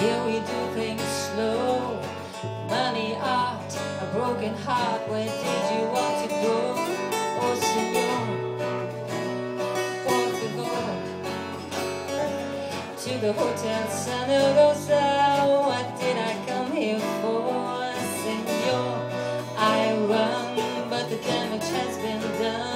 Here we do things slow? Money, art, a broken heart. Where did you want to go? Oh, senor Por favor To the Hotel Santa Rosa What did I come here for? Senor? I run, but the damage has been done.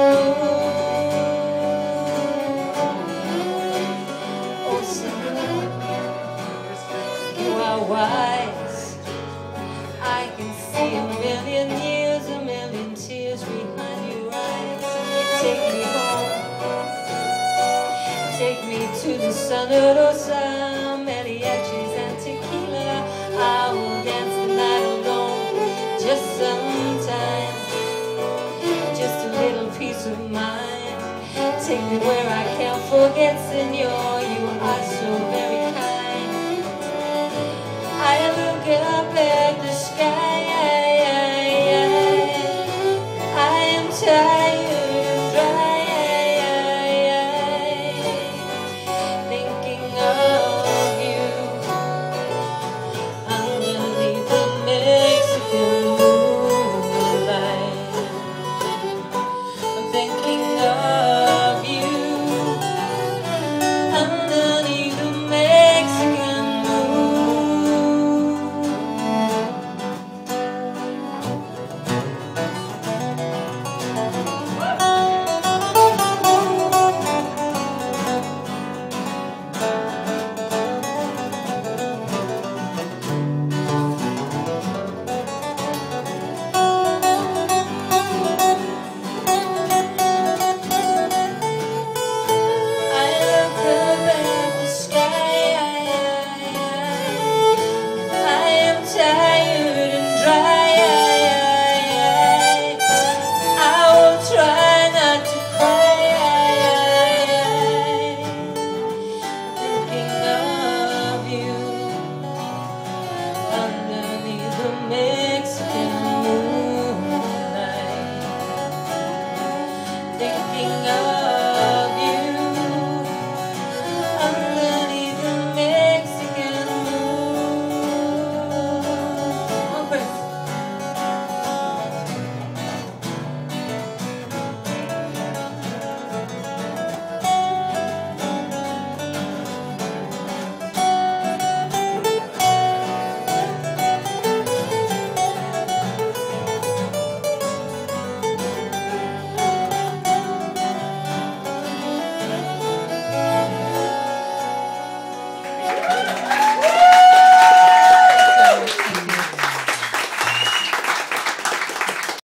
to the Santa Rosa, mariachis and tequila. I will dance the night alone, just just a little peace of mind. Take me where I can't forget, Senor. You are so very kind. I look up at.